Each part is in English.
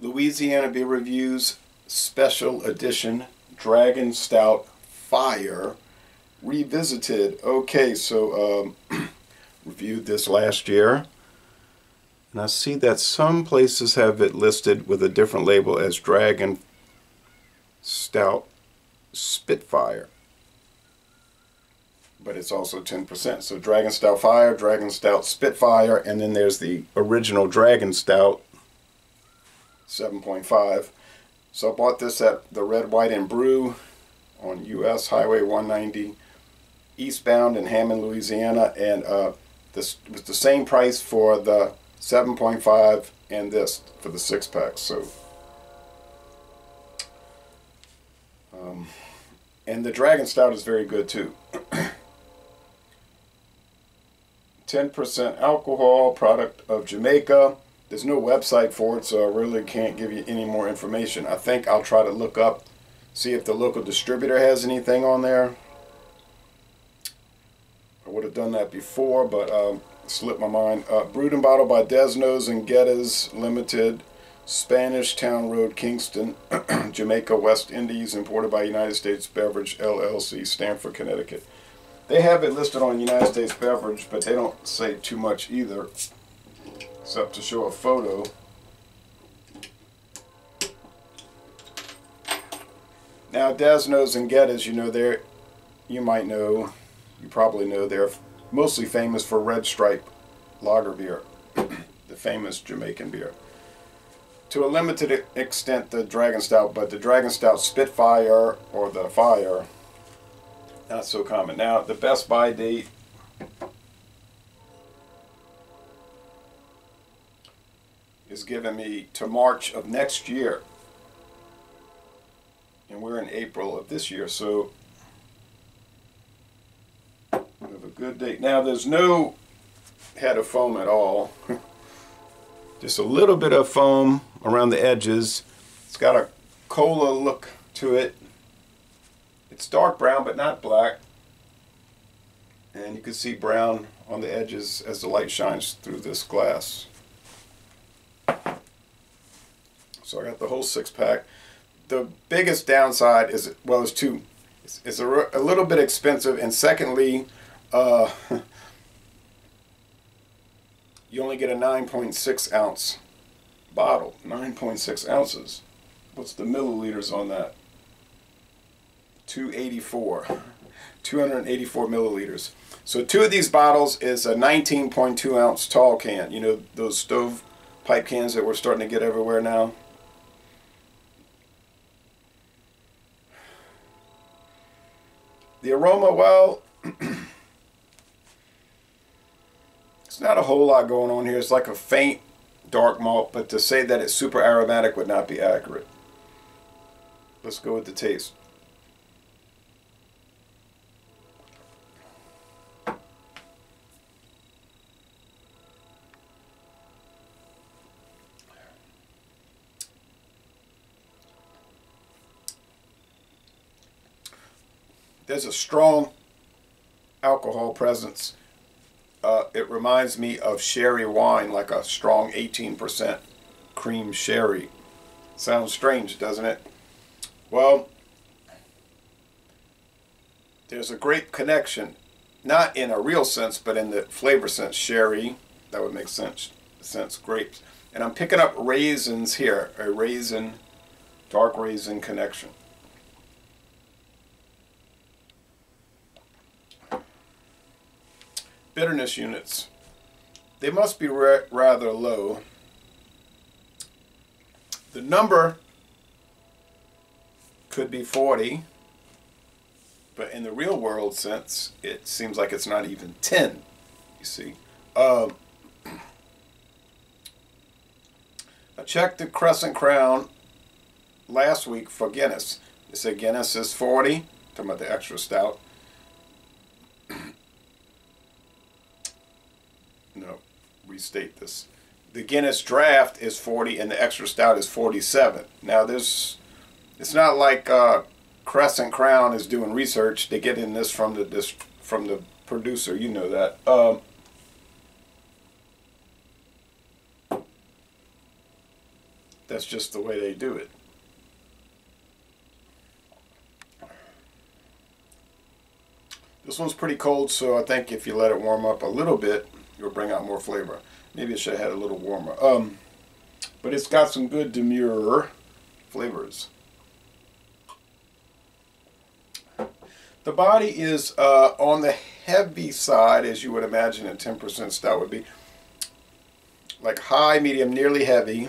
Louisiana Beer Reviews Special Edition Dragon Stout Fire Revisited. Okay, so um, reviewed this last year. And I see that some places have it listed with a different label as Dragon Stout Spitfire. But it's also 10%. So Dragon Stout Fire, Dragon Stout Spitfire, and then there's the original Dragon Stout 7.5. So I bought this at the Red, White, and Brew on US Highway 190 eastbound in Hammond, Louisiana. And uh, this was the same price for the 7.5 and this for the six pack. So, um, and the Dragon Stout is very good too. 10% alcohol, product of Jamaica. There's no website for it, so I really can't give you any more information. I think I'll try to look up, see if the local distributor has anything on there. I would have done that before, but um, slipped my mind. Uh, brewed and bottled by Desnoes and Geddes Limited, Spanish Town Road, Kingston, Jamaica, West Indies, imported by United States Beverage LLC, Stamford, Connecticut. They have it listed on United States Beverage, but they don't say too much either, except to show a photo. Now, Desnoes and Geddes, you know, they're, you might know, you probably know, they're mostly famous for Red Stripe lager beer, the famous Jamaican beer. To a limited extent, the Dragon Stout, but the Dragon Stout Spitfire or the Fire not so common. Now, the best buy date is giving me to March of next year. And we're in April of this year, so we have a good date. Now, there's no head of foam at all. Just a little bit of foam around the edges. It's got a cola look to it. It's dark brown, but not black. And you can see brown on the edges as the light shines through this glass. So I got the whole six pack. The biggest downside is, well, there's two. It's, it's a, a, little bit expensive, and secondly, uh, you only get a 9.6 ounce bottle. 9.6 ounces. What's the milliliters on that? 284. 284 milliliters. So two of these bottles is a 19.2 ounce tall can. You know those stove pipe cans that we're starting to get everywhere now? The aroma, well, it's not a whole lot going on here. It's like a faint dark malt, but to say that it's super aromatic would not be accurate. Let's go with the taste. There's a strong alcohol presence. Uh, it reminds me of sherry wine, like a strong 18% cream sherry. Sounds strange, doesn't it? Well, there's a great connection, not in a real sense, but in the flavor sense. Sherry, that would make sense. Sense grapes, and I'm picking up raisins here, a raisin, dark raisin connection. Bitterness units. They must be ra rather low. The number could be 40, but in the real world sense, it seems like it's not even 10, you see. Um, I checked the Crescent Crown last week for Guinness. They said Guinness is 40, talking about the extra stout. no, restate this. The Guinness draft is 40 and the extra stout is 47. Now there's, it's not like uh, Crescent Crown is doing research. They get in this from the this from the producer. You know that. Um, that's just the way they do it. This one's pretty cold, so I think if you let it warm up a little bit, you'll bring out more flavor. Maybe it should have had a little warmer. Um, but it's got some good demure flavors. The body is uh, on the heavy side, as you would imagine a 10% stout would be. Like high, medium, nearly heavy.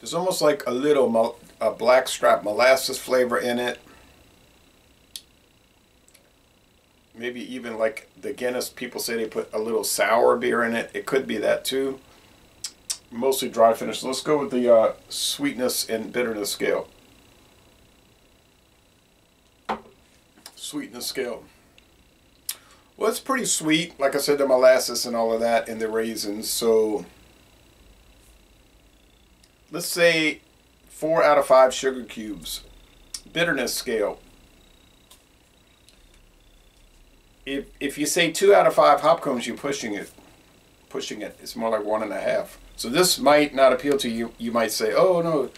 There's almost like a little a blackstrap molasses flavor in it. Maybe even like the Guinness, people say they put a little sour beer in it. It could be that too. Mostly dry finish. Let's go with the uh, sweetness and bitterness scale. Sweetness scale. Well, it's pretty sweet. Like I said, the molasses and all of that and the raisins. So let's say four out of five sugar cubes. Bitterness scale if if you say two out of five hop cones, you're pushing it. Pushing it. It's more like one and a half. So this might not appeal to you. You might say, oh no,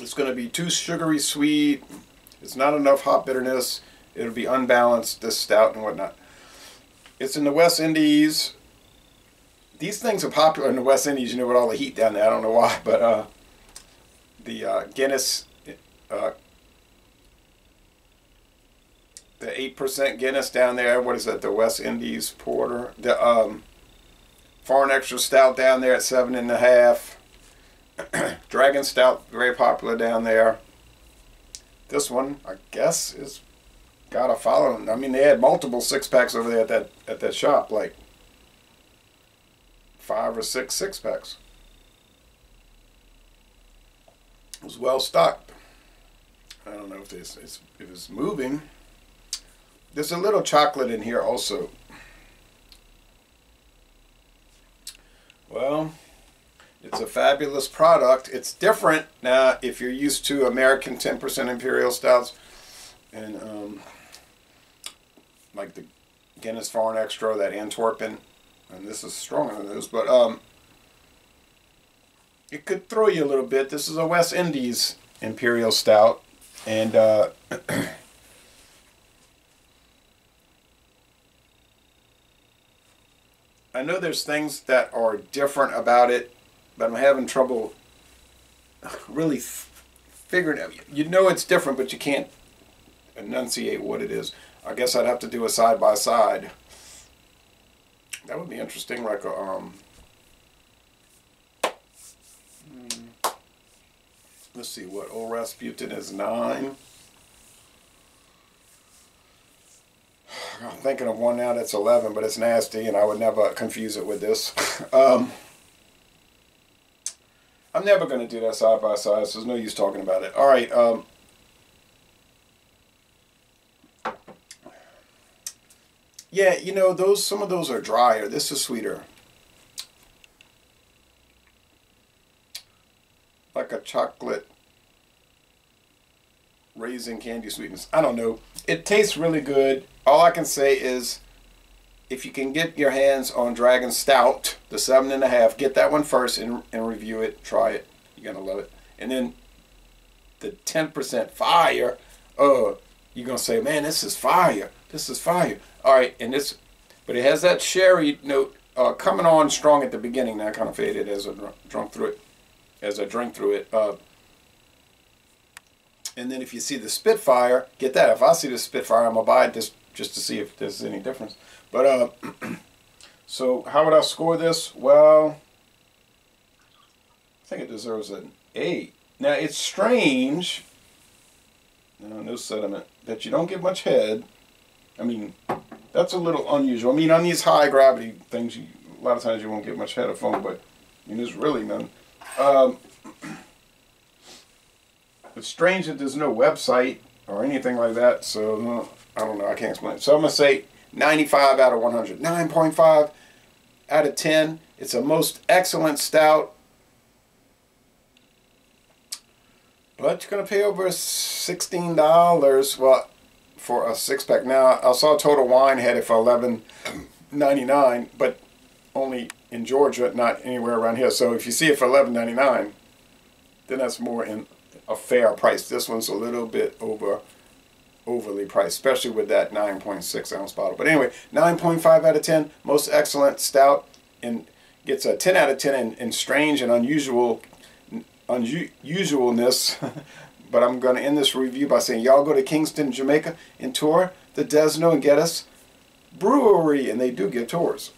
it's going to be too sugary sweet. It's not enough hop bitterness. It'll be unbalanced, this stout and whatnot. It's in the West Indies. These things are popular in the West Indies, you know, with all the heat down there. I don't know why, but uh, the uh, Guinness uh, the 8% Guinness down there. What is that? The West Indies Porter. The um, Foreign Extra Stout down there at 7.5. Dragon Stout, very popular down there. This one, I guess, is got a following. I mean, they had multiple six packs over there at that at that shop, like five or six six packs. It was well stocked. I don't know if this if it's moving. There's a little chocolate in here also. Well, it's a fabulous product. It's different now if you're used to American 10% Imperial Stouts and um, like the Guinness Foreign Extra, that Antwerpen, and this is stronger than those, but um, it could throw you a little bit. This is a West Indies Imperial Stout, and uh, know there's things that are different about it, but I'm having trouble really figuring out. You know it's different, but you can't enunciate what it is. I guess I'd have to do a side by side. That would be interesting, like a um. Hmm, let's see what old Rasputin is nine. I'm thinking of one now that's 11, but it's nasty, and I would never confuse it with this. um, I'm never going to do that side by side, so there's no use talking about it. All right. Um, yeah, you know, those some of those are drier. This is sweeter. Like a chocolate raisin candy sweetness. I don't know. It tastes really good all I can say is if you can get your hands on Dragon Stout, the seven and a half, get that one first and, and review it. Try it. You're gonna love it. And then the 10% fire, uh, you're gonna say, man, this is fire. This is fire. All right, and this, but it has that sherry note uh, coming on strong at the beginning. Now kind of faded as I drunk through it, as I drank through it. Uh, and then if you see the Spitfire, get that. If I see the Spitfire, I'm gonna buy it just just to see if there's any difference. But uh, so how would I score this? Well, I think it deserves an eight. Now it's strange. No, no sediment. That you don't get much head. I mean, that's a little unusual. I mean, on these high gravity things, you, a lot of times you won't get much head of foam, but I mean, there's really none. Um, it's strange that there's no website or anything like that. So I don't know. I can't explain. So I'm going to say 95 out of 100. 9.5 out of 10. It's a most excellent stout. But you're going to pay over $16 well, for a six pack. Now, I saw Total Wine had it for $11.99, but only in Georgia, not anywhere around here. So if you see it for eleven ninety nine, then that's more in a fair price. This one's a little bit over overly priced, especially with that 9.6 ounce bottle. But anyway, 9.5 out of 10, most excellent stout, and gets a 10 out of 10 in, in strange and unusual unusualness. but I'm going to end this review by saying y'all go to Kingston, Jamaica, and tour the Desnoes and Geddes Brewery, and they do give tours.